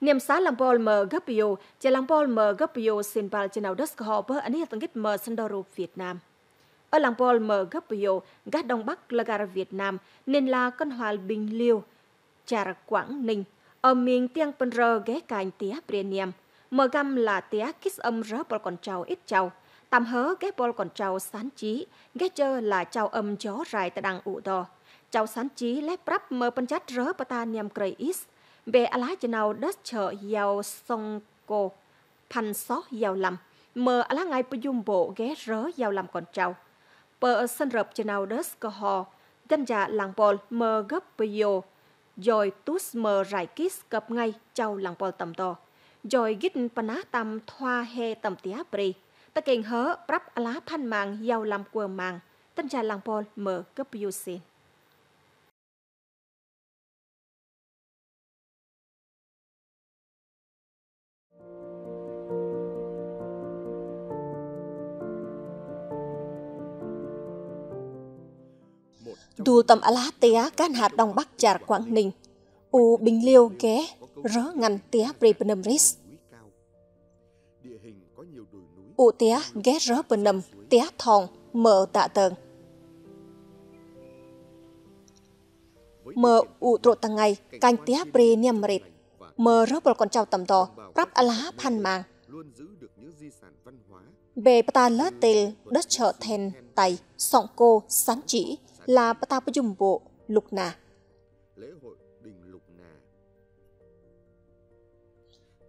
niềm xá làm bol mờ gấp biểu chỉ làm bol mờ gấp biểu xin bà trên nào đất họ bơ anh ấy tăng mờ sân đô Việt Nam. Ở làng bol mờ gấp biểu gác đông bắc là gà Việt Nam, nên là con hòa bình liêu, trà Quảng Ninh. Ở miền tiang phân rơ ghé cành tía premium. Mờ găm là tía kiss âm rớ bol còn trâu ít trâu tạm hớ ghé bol còn trâu sán chí, ghé chơ là trâu âm chó rải tại đằng ụ đò. Trâu sán chí lép rắp mờ phân chát rớ bà ta niềm cười ít về ala chân nào đất chợ giàu sông cô pan xó giàu lầm. Mờ ala ngay bây dung bộ ghé rớ giàu lầm còn trâu bờ sân rập chân nào đất cơ hò dân già làng bol mờ gấp bây giờ rồi tus mờ rải kis cập ngay trâu làng bol tầm to. Rồi gít pana tầm thoa he tầm tía bri ta kênh hớ prap la phan màng giàu lầm quờ màng. Dân trà làng bol mờ gấp bây giờ xin Đù tầm á lá tía can hạt đông bắc trà Quảng Ninh. U bình liêu ghé rớ ngăn tía Bripenum Ris. U tía ghé rớ Benum tía thòng mở tạ tờn. mở u trụ tăng ngày canh tía Bri niêm rịt. mở rớ bol con trao tầm tò, rắp á lá phan màng. Bề bà lỡ tìl, đất chợ thèn tay sọng cô sáng chỉ là Pata Pajumbo Lục Nà. Lễ hội đình Lục Nà.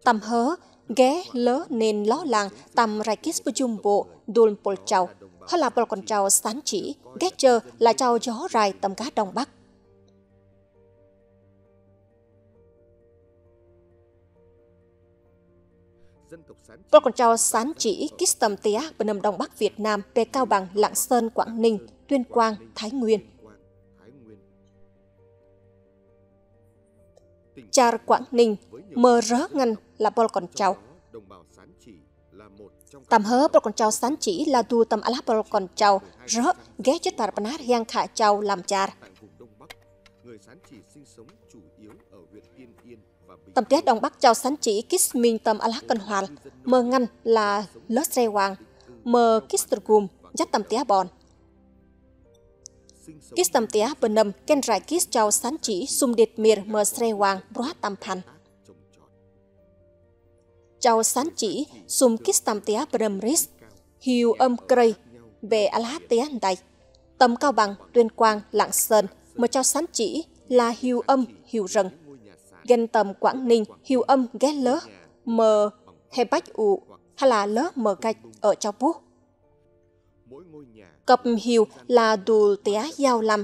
Tầm hớ, ghé lớ nên ló làng tầm Raikis Pajumbo Dul Pol Chau. Hay là Pol Con Chau sán chỉ, ghé chơ là chau gió rai tầm cá Đông Bắc. Tôi còn trao sán chỉ kích tầm tía bên nằm Đông Bắc Việt Nam về Cao Bằng, Lạng Sơn, Quảng Ninh, Tuyên Quang, Thái Nguyên. Char Quảng Ninh, mờ rớ ngăn là bol còn trao. Tạm hớ bol còn trao sán chỉ là tu tầm alá bol còn trao rớ ghé chất tà bát hiang khả trao làm char. Tầm tiết Đông Bắc trao sán chỉ kích minh tầm alá cân hoàn, mờ ngăn là lớt xe hoàng, mờ kích gùm dắt tầm tía bòn. Kis tam tia benam ken rai kis chau san chỉ sum dit mir mơ sre wang bra tam phan. Chau san chỉ sum kis tam tia benam ris, hiu âm cây về ala tia đây. Tầm cao bằng, tuyên quang, lạng sơn mơ chau san chỉ là hiu âm, hiu rừng. Gen tầm Quảng Ninh, hiu âm ghé lớ, mờ hay bách ụ, hay là lớ mờ gạch ở châu bút. Cập hiệu là đủ tía giao lầm.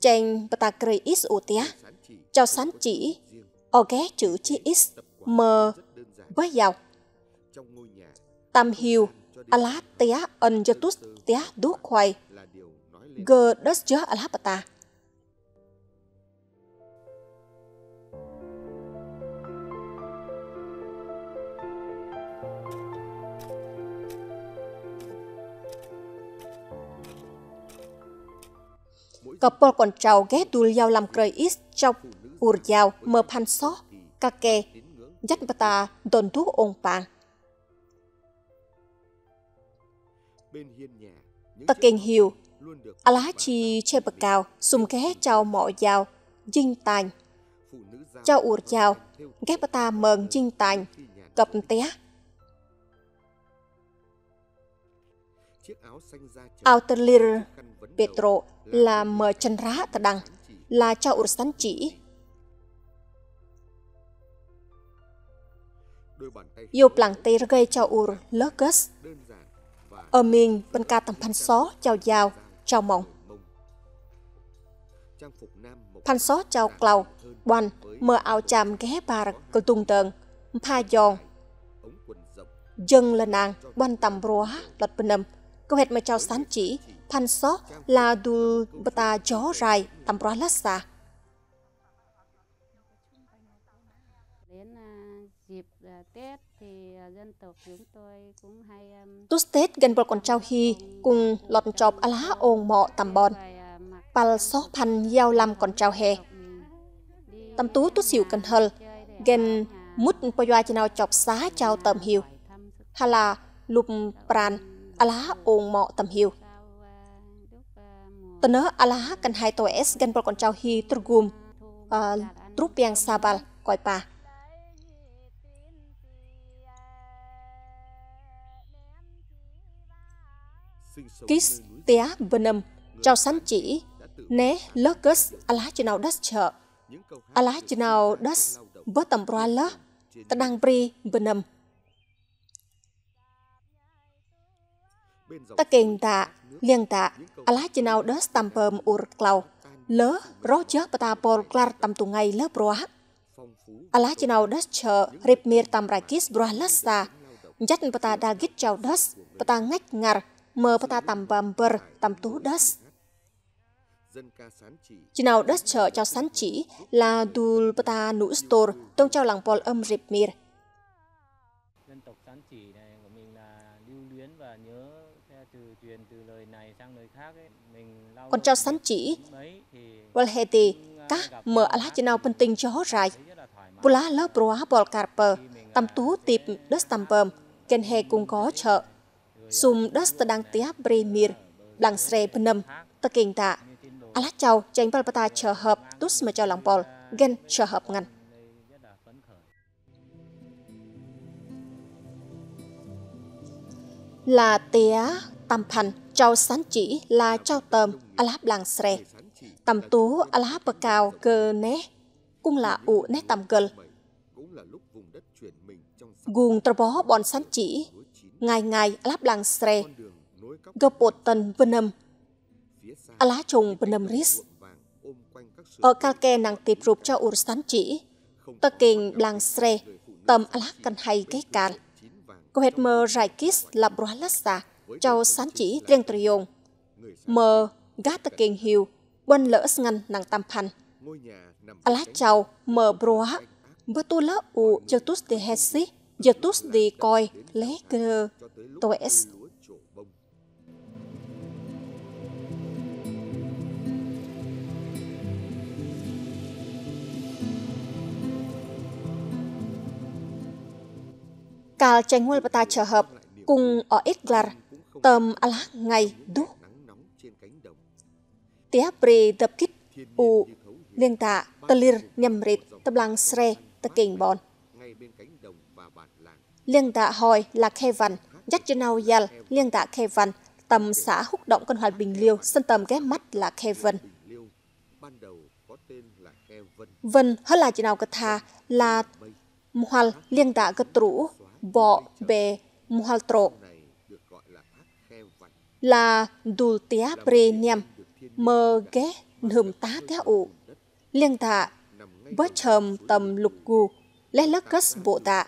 Chanh cười ít ủ tía. Chào sán chỉ. Ở ghé chữ chi ít. Mờ với giàu. Tam hiệu. A lá tía ân tút tía đúc khoai. Gờ đất chớ a lá cặp bò Kapol còn ghé tù liao làm cười ít trong ur giao mơ pan só, ca kê, dắt bà ta đồn thuốc ôn bàn Ta kênh hiểu, a lá chi chê bà cao, xung ghé trao mọ giao, dinh tành. Trao ur giao, ghé bà ta mờn dinh tành, cập té. Outerlir Petro là mờ chân rá ta đăng, là cho urusan chỉ. Yêu plang tê gây cho ur lỡ-gus. Ở miền bên ca tầm pan xó chào giàu, chào mộng. Pan xó chào clau, boan, mờ áo chàm ghé bà cơ tung tờn, pa giòn. Dân là nàng, boan tầm rùa lọt bên âm, câu hẹt mà chào sán chỉ, Thanh só là đu bata chó rai tầm ra lát xa. Đến dịp Tết thì dân tộc chúng tôi cũng hay Tút Tết gần bột con trao hi cùng lọt chọc á lá ôn mọ tầm bon. Pal só pan giao làm con trao hè. Tầm tú tút xỉu cần hờ gần mút poa cho nào chọc xá chào tầm hiu hà là lục pran ala ong mọ tầm hiu. Tờ nớ ala kan hai to s gan bol con chào hi turgum trup ờ, yang sabal coi pa. Kis tia benam chào sánh chỉ, né locus ala nào đất chợ. Ala nào đất bớt tầm bra lơ ta đang pri benam ta keng ta liên ta à ala nào đất tầm pem ur clau lơ ro chớ ta pol clar tam tu ngay lơ broa ala nào đất chợ rip mir ra rakis broa lơ sa dắt pata dagit chào đất pata ngách ngar mơ pata tam bầm bờ tam tú đất chỉ nào đất chợ cho sán chỉ là Dul Pata nu store, tông trao làng pol âm rip Mir. Dân tộc sán chỉ này của mình là lưu luyến và nhớ từ truyền từ lời này sang lời khác ấy. Mình lau Còn trao sán chỉ, Walheti, các mở alá chỉ nào phân tinh cho hốt rai. Pula lớp broa bol carper, tầm tú tiệp đất tầm bơm, kênh hè cũng có chợ. Sum đất đang tía Bremir, đằng sre penam, ta kinh tạ, ala chào chanh palpata chờ hợp tus mà cho lòng bol gen chờ hợp ngăn là tía tam พัน trao sán chỉ là trao tầm alap lang sre tầm tú alap bờ cao cơ né cũng là ụ né tầm gờ guồng tờ bó bọn sán chỉ ngày ngày alap lang sre gờ bột tần vân âm Ala trùng Benam Ris. Ở Kalke nàng tiệp rụp cho Ursan chỉ. Tờ kinh Blang Sre, tầm Ala cần hay cái càn. Cô hết mơ rải kis là bro lassa, cho sán chỉ riêng triyon. Mơ gát tờ kinh hiu, quân lỡ ngăn nàng tam pan. lá chào mơ bro bơ tu lỡ u cho tus de hesi, giờ tus de coi lé cơ. Tôi Kal chengwel bata chờ hợp cùng ở Itglar tầm ala ngày đu. Tia pri tập kít u liên tạ talir nhầm rịt tập lang sre tập kinh bon. Liên tạ hỏi là Kevin, dắt cho nào yal liên tạ Kevin, tầm xã húc động con hoạt bình liêu, sân tầm ghé mắt là Kevin. Vân hết là chỉ nào cơ tha là Muhal liên tạ cơ trũ bọ bề muhaltro. Là dul tia pre niam mơ ghé nườm tá tia ụ. Liên tạ bớt trầm tầm lục gu lẽ lắc cất bộ tạ.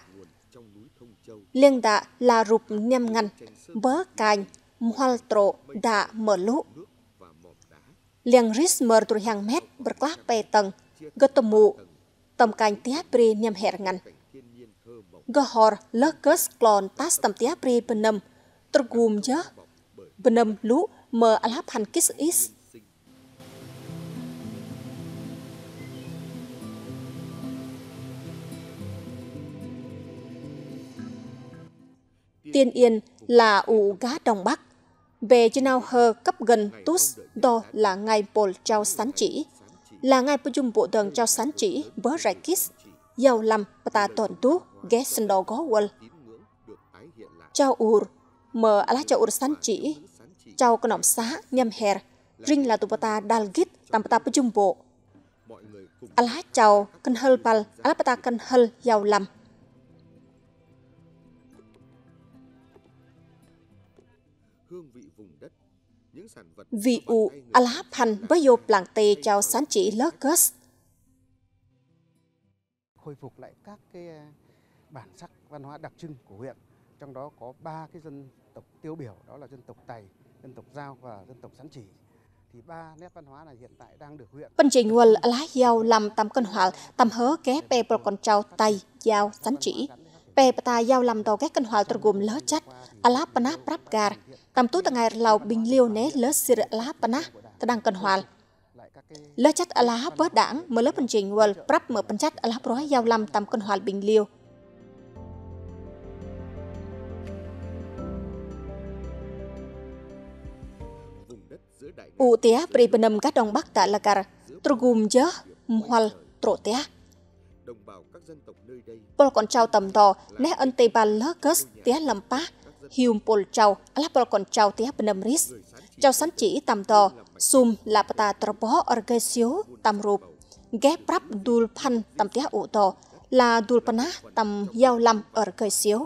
Liên tạ là rụp niam ngăn bớ cành, muhaltro đã mở lũ. Liên rít mờ trụ hàng mét berklap bè tầng gật tầm mụ, tầm cành tia pre niam hẹn ngăn. Gahor Lakus Klon Tas Tam Tia Pri Benem Tergum je Benem Lu Me Alap Han Kis Is Tiên Yên là ủ gá Đông Bắc. Về trên nào hơ cấp gần Tus do là ngài bồn trao sán chỉ. Là ngài bộ chung bộ đường trao sán chỉ, bớ rải kis. Giàu lầm bà ta tổn tú ghé sân. Chào ur, mờ ala chào ur san chỉ, chào con ổng xá nhâm her, ring là tụ ta dal git tam ta pujum bộ. Ala chào Cân hel pal, ala ta Cân hel giàu lầm. Vị ụ ala pan với vô làng tê chào San chỉ lơ cớt. Khôi phục lại các cái bản sắc văn hóa đặc trưng của huyện trong đó có ba cái dân tộc tiêu biểu đó là dân tộc Tày, dân tộc Giao và dân tộc Sán Chỉ thì ba nét văn hóa này hiện tại đang được huyện. Bên trình nguồn lá giàu làm tầm cân hoạt tầm hớ ké bè bờ con trao Tày, Giao, Sán Chỉ. Bè bà ta giàu làm đầu các cân hoạt tờ gồm lỡ chất, alá pana prap gar, tầm tú tờ ngày lầu bình liêu né lỡ sir alá pana, tờ đang cân hoạt. Lỡ chất alá bớt đảng, mở lớp bên trình nguồn prap mở bên chất brói giàu làm tầm cân hoạt bình liêu. U tía pri benam các đông bắc tạ là cả trugum chớ mhoal trộ tía đồng bào Pol còn trao tầm đò nét ân tê ba lơ cớs tía lâm pa. Hium pol trao là pol còn trao tía benam ris. Trao sắn chỉ tầm đò sum là pata trobo orgesio tầm rụp ghé prap dul pan tầm tía ụ đò là dul pana tầm giao lâm orgesio